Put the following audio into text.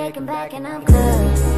taken back and I'm good.